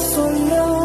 所有